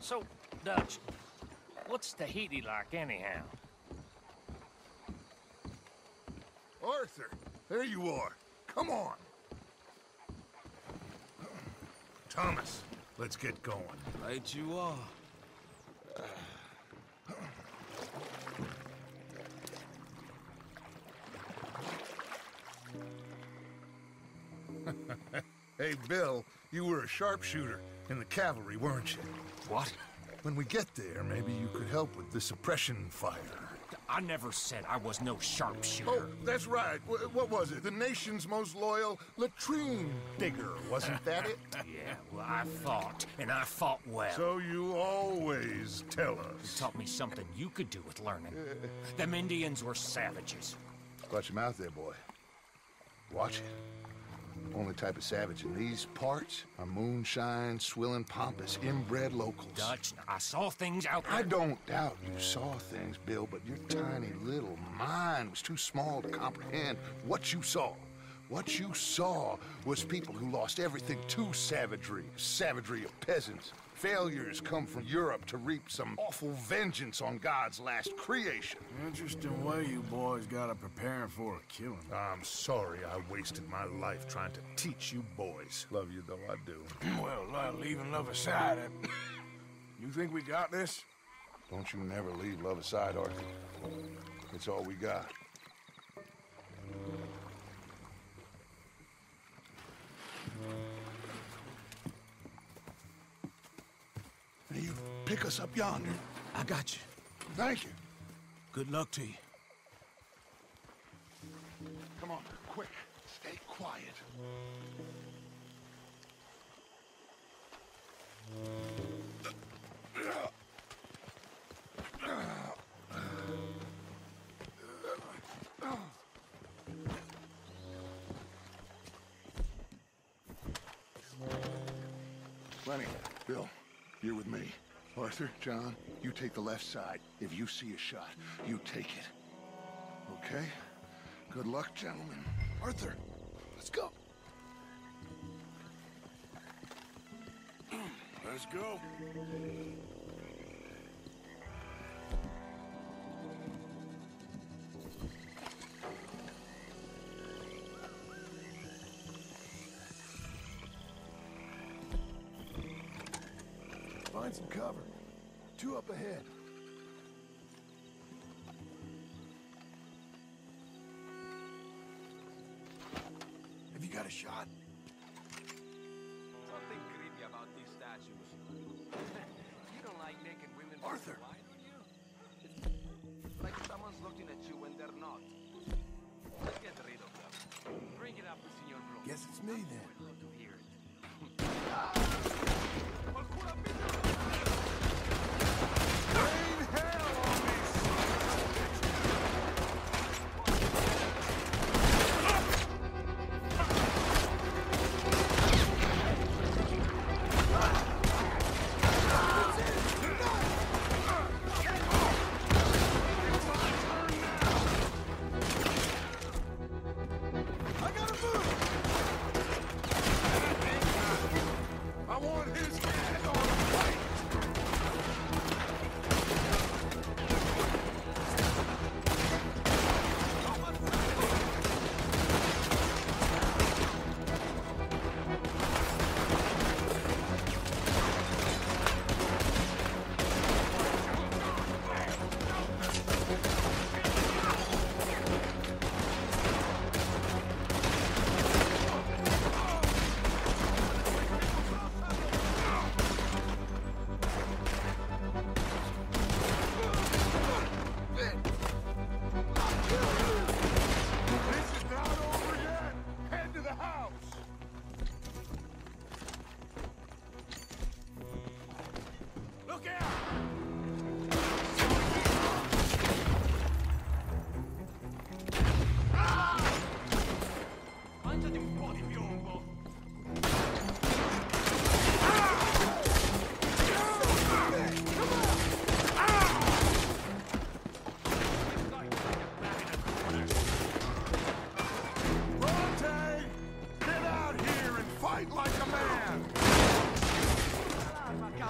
So, Dutch, what's Tahiti like anyhow? Arthur, there you are. Come on. Thomas, let's get going. Right you are. Hey, Bill, you were a sharpshooter in the cavalry, weren't you? What? When we get there, maybe you could help with the suppression fire. I never said I was no sharpshooter. Oh, that's right. Wh- what was it? The nation's most loyal latrine digger, wasn't that it? Yeah, well, I fought, and I fought well. so you always tell us. You taught me something you could do with learning. Them Indians were savages. Watch your mouth there, boy. Watch it. Only type of savage in these parts are moonshine, swilling, pompous, inbred locals. Dutch, I saw things out there. I don't doubt you saw things, Bill, but your tiny little mind was too small to comprehend what you saw. What you saw was people who lost everything to savagery. Savagery of peasants. Failures come from Europe to reap some awful vengeance on God's last creation. Interesting way you boys got up preparing for a killing. I'm sorry I wasted my life trying to teach you boys. Love you though I do. Well, uh, leaving love aside, uh, you think we got this? Don't you never leave love aside, Arthur. It's all we got. Pick us up yonder. I got you. Thank you. Good luck to you. Come on, quick. Stay quiet. Lenny, Bill, you're with me. Arthur, John, you take the left side. If you see a shot, you take it. Okay? Good luck, gentlemen. Arthur, let's go. Let's go. Find some cover. Two up ahead. Have you got a shot? Something creepy about these statues. you don't like naked women. Arthur. Why do you? It's like someone's looking at you when they're not. Let's get rid of them. Bring it up to Senor. Guess it's me then.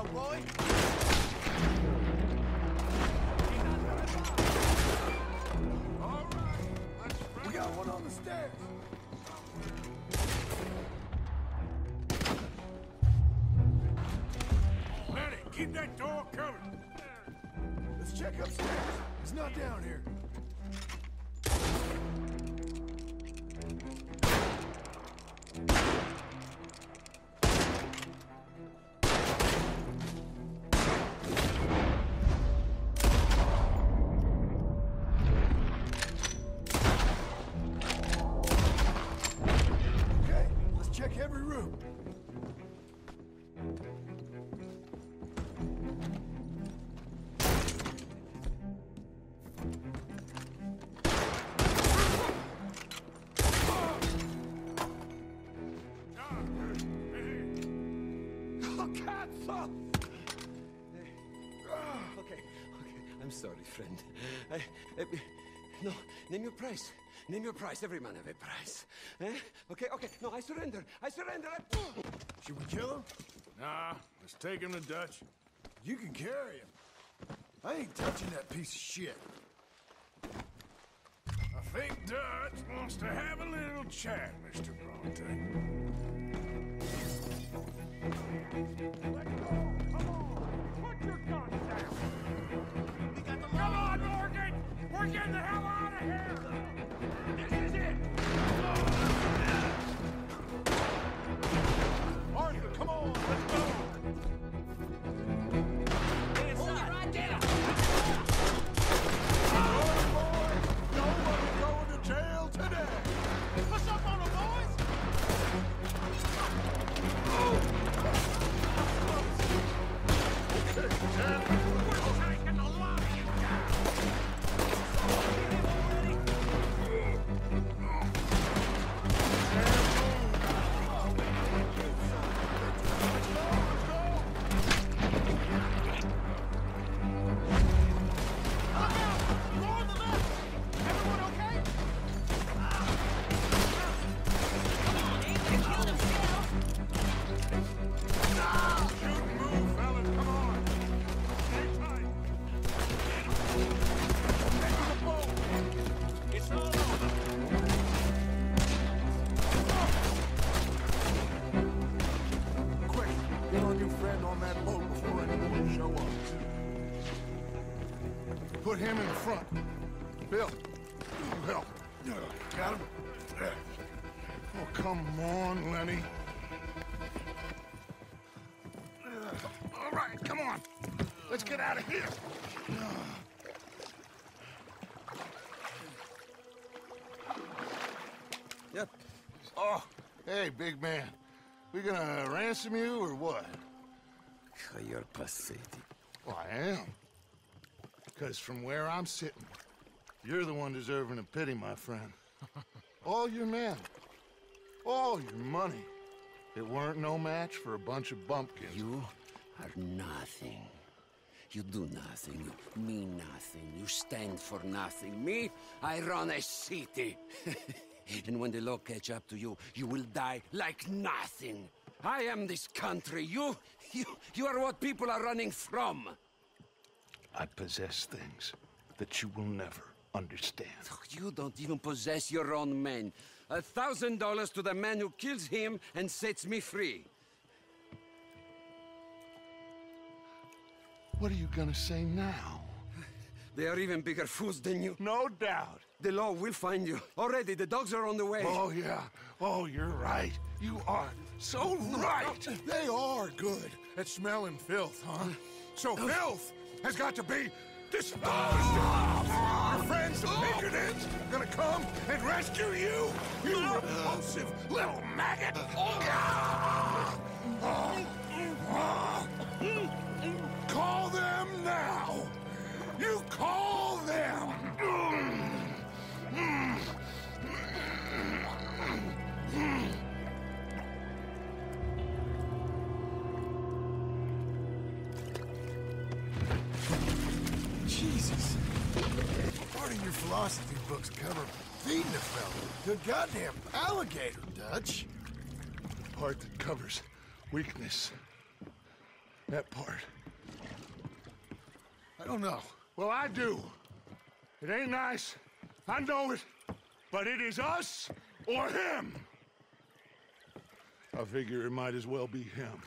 cowboy. Keep that door covered. Let's check upstairs. He's not down here. Every room. Okay, okay. I'm sorry, friend. I, I- no, name your price. Name your price. Every man have a price. Eh? Okay, okay. No, I surrender. I surrender. I... Should we kill him? Nah, let's take him to Dutch. You can carry him. I ain't touching that piece of shit. I think Dutch wants to have a little chat, Mr. Bronte. We're getting the hell out of here! Put him in the front. Bill. Bill. Got him? Oh, come on, Lenny. All right, come on. Let's get out of here. Yep. Oh, hey, big man. We gonna ransom you or what? You're pathetic. Well, I am. Because from where I'm sitting, you're the one deserving of pity, my friend. All your men, all your money, it weren't no match for a bunch of bumpkins. You are nothing. You do nothing. You mean nothing. You stand for nothing. Me, I run a city. and when the law catch up to you, you will die like nothing. I am this country. You, you, you are what people are running from. I possess things that you will never understand. Oh, you don't even possess your own men. A thousand dollars to the man who kills him and sets me free. What are you gonna say now? They are even bigger fools than you. No doubt. The law will find you. Already, the dogs are on the way. Oh, yeah. Oh, you're right. You are so right. They are good at smelling filth, huh? So oh. filth has got to be disposed of. Your friends, the Pinkertons, gonna come and rescue you, you repulsive little maggot. Call them now. You call philosophy books cover feeding a fella. The goddamn alligator, Dutch. The part that covers weakness. That part. I don't know. Well, I do. It ain't nice. I know it. But it is us or him. I figure it might as well be him.